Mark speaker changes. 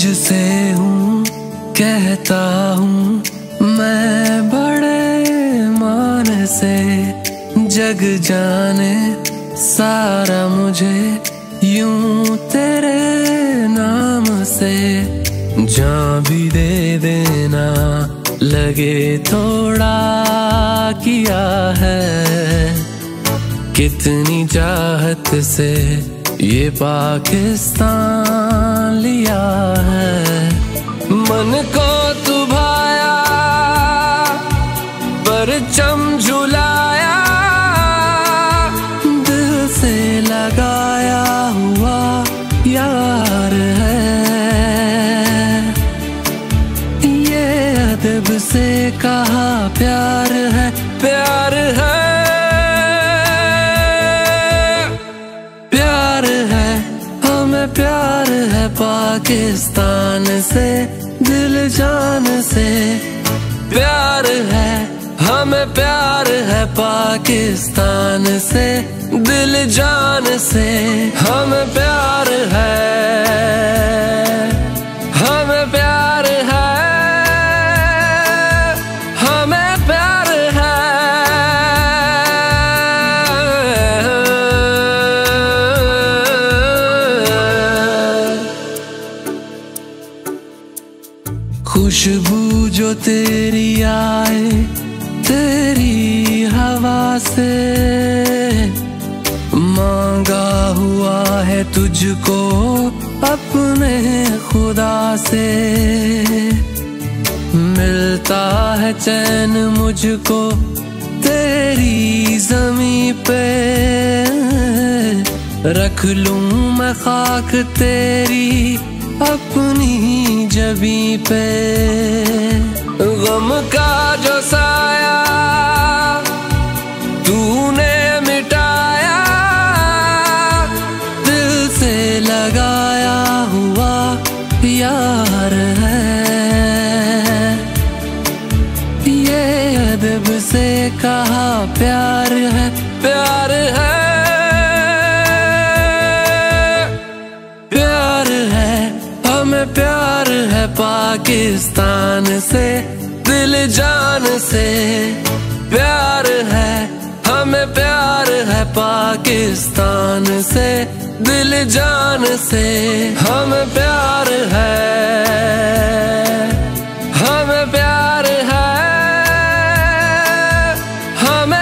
Speaker 1: तुझसे हूँ, कहता हूँ, मैं बड़े मान से जग जाने, सारा मुझे यूँ तेरे नाम से जा भी दे देना लगे थोड़ा किया है। कितनी चाहत से ये पाकिस्तान लिया है। मन को तू भाया पर चम झुलाया, दिल से लगाया हुआ यार है। ये अदब से कहा प्यार है प्यार है। पाकिस्तान से, दिल जान से। प्यार है, हमें प्यार है पाकिस्तान से, दिल जान से। हमें प्यार है। खुशबू जो तेरी आए, तेरी हवा से। मांगा हुआ है तुझको अपने खुदा से। मिलता है चैन मुझको तेरी जमी पे। रख लूँ मैं खाक तेरी अपनी जबी पे। गम का जो साया तूने मिटाया, दिल से लगाया हुआ यार है। ये अदब से कहा प्यार है। प्यार है। प्यार है। पाकिस्तान से, दिल जान से। प्यार है, हमें प्यार है पाकिस्तान से, दिल जान से। हमें प्यार है, हमें प्यार है, हमें